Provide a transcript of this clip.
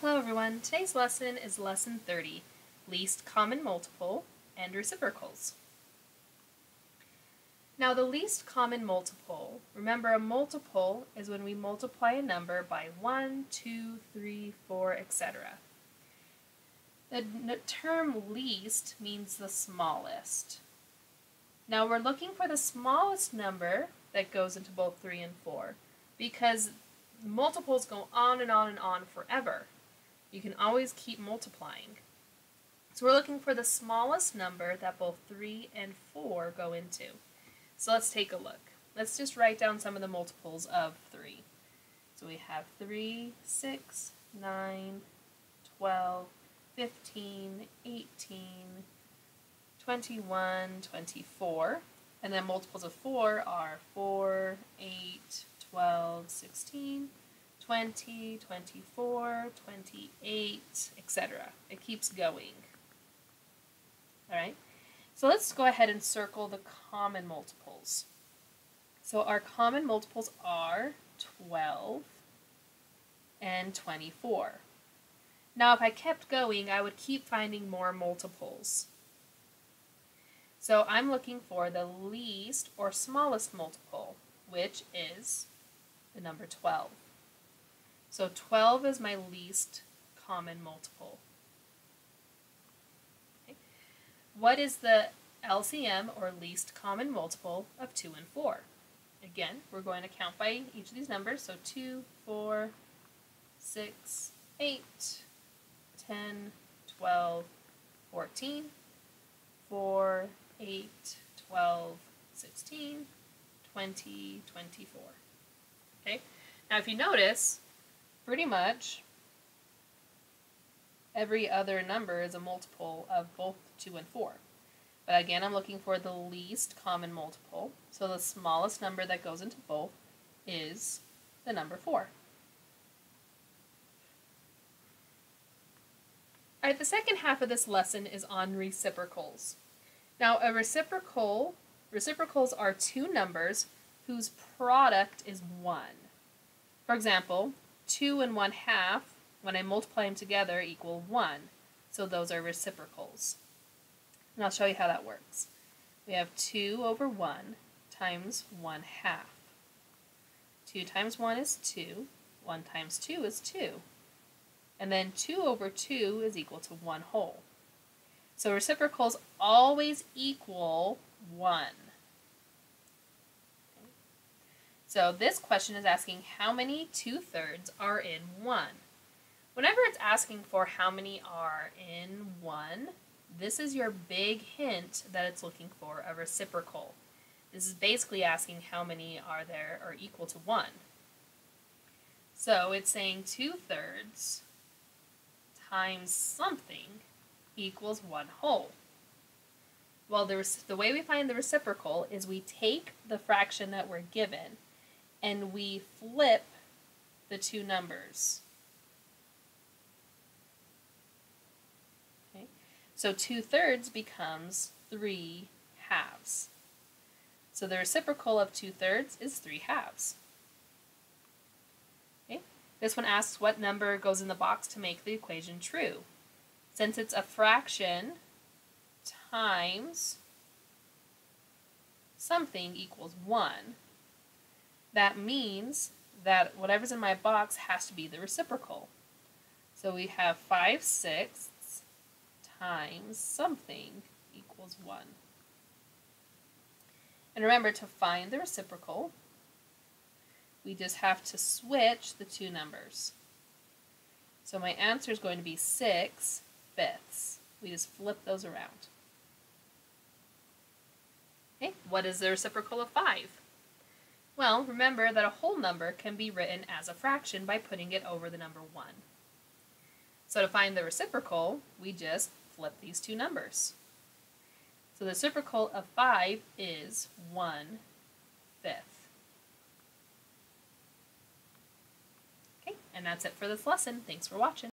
Hello everyone, today's lesson is lesson 30, least common multiple and reciprocals. Now the least common multiple, remember a multiple is when we multiply a number by 1, 2, 3, 4, etc. The term least means the smallest. Now we're looking for the smallest number that goes into both 3 and 4 because multiples go on and on and on forever. You can always keep multiplying. So we're looking for the smallest number that both 3 and 4 go into. So let's take a look. Let's just write down some of the multiples of 3. So we have 3, 6, 9, 12, 15, 18, 21, 24. And then multiples of 4 are 4, 8, 12, 16, 20, 24, 28, etc. It keeps going. Alright, so let's go ahead and circle the common multiples. So our common multiples are 12 and 24. Now if I kept going, I would keep finding more multiples. So I'm looking for the least or smallest multiple, which is the number 12. So 12 is my least common multiple. Okay. What is the LCM or least common multiple of 2 and 4? Again, we're going to count by each of these numbers. So 2, 4, 6, 8, 10, 12, 14, 4, 8, 12, 16, 20, 24. Okay? Now if you notice, pretty much every other number is a multiple of both 2 and 4. But again, I'm looking for the least common multiple. So the smallest number that goes into both is the number 4. Alright, the second half of this lesson is on reciprocals. Now, a reciprocal, reciprocals are two numbers whose product is 1. For example, 2 and 1 half, when I multiply them together, equal 1. So those are reciprocals. And I'll show you how that works. We have 2 over 1 times 1 half. 2 times 1 is 2. 1 times 2 is 2. And then 2 over 2 is equal to 1 whole. So reciprocals always equal 1. So this question is asking how many two-thirds are in 1. Whenever it's asking for how many are in 1, this is your big hint that it's looking for a reciprocal. This is basically asking how many are there or equal to 1. So it's saying 2 thirds times something equals 1 whole. Well, the, the way we find the reciprocal is we take the fraction that we're given and we flip the two numbers. Okay, so 2 thirds becomes 3 halves. So the reciprocal of 2 thirds is 3 halves. Okay, this one asks what number goes in the box to make the equation true. Since it's a fraction times something equals 1, that means that whatever's in my box has to be the reciprocal. So we have 5 sixths times something equals 1. And remember, to find the reciprocal, we just have to switch the two numbers. So my answer is going to be 6 fifths. We just flip those around. Okay, what is the reciprocal of 5? Well, remember that a whole number can be written as a fraction by putting it over the number 1. So to find the reciprocal, we just flip these two numbers. So the reciprocal of 5 is 1 fifth. Okay, and that's it for this lesson. Thanks for watching.